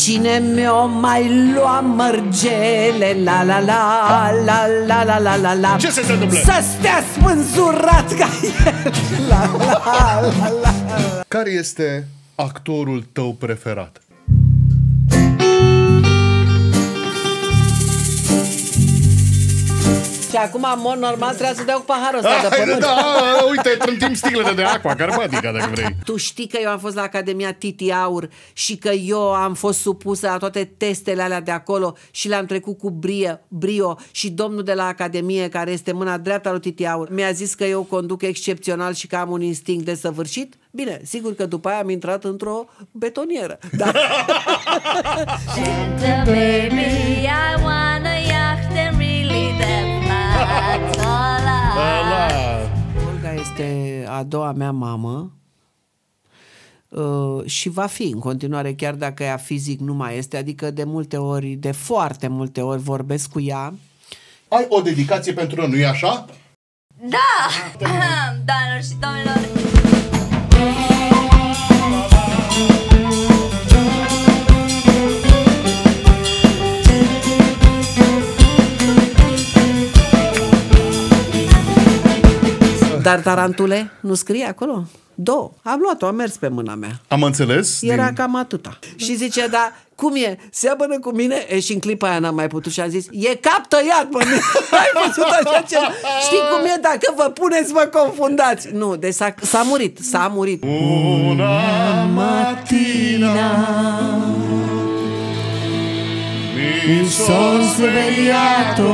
Cine mi-o mai lua mărgele La la la la la la la la la Ce se întâmplă? Să stea spânzurat ca el la, la, la, la. Care este actorul tău preferat? Și acum, în mod normal, trebuie să dau cu paharul ăsta de Ah, Haide, pământ da, uite, trântim sticlele de aqua carpatica, dacă vrei. Tu știi că eu am fost la Academia Titi Aur și că eu am fost supusă la toate testele alea de acolo și le-am trecut cu brie, brio și domnul de la Academie, care este mâna dreapta lui Titi Aur, mi-a zis că eu conduc excepțional și că am un instinct de săvârșit. Bine, sigur că după aia am intrat într-o betonieră. Da. a doua mea mamă uh, și va fi în continuare, chiar dacă ea fizic nu mai este, adică de multe ori, de foarte multe ori vorbesc cu ea. Ai o dedicație pentru ea, nu-i așa? Da! Doamnelor și domnilor, Dar tarantule nu scrie acolo? Două. Am luat-o, a mers pe mâna mea. Am înțeles. Era din- cam atâta. Și zice, da, cum e? Seamănă cu mine? E, și în clipa aia n-am mai putut și am zis, e cap tăiat, mă, ai văzut așa ceva? Știi cum e? Dacă vă puneți, vă confundați. Nu, deci s-a, s-a murit, s-a murit. Una mattina mi son svegliato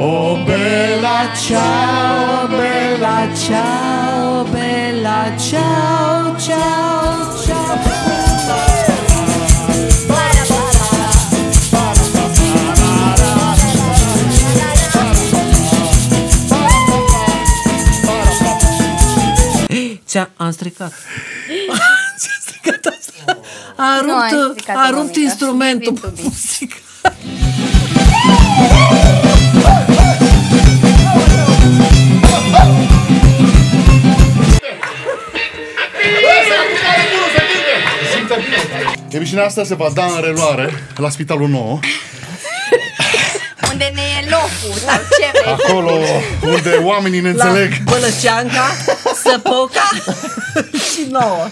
Oh bella Ciao, bella, ciao, bella, ciao, ciao, ciao. Ți-a, am stricat. Ți-a stricat asta. A Nu ai rupt, stricat-o, a rupt mămică, instrumentul. și Emisiunea asta se va da în reluare la Spitalul Nou, unde ne e locul sau ce vrei să acolo unde oamenii ne La înțeleg. Bălăceanca, Săpoca și nouă.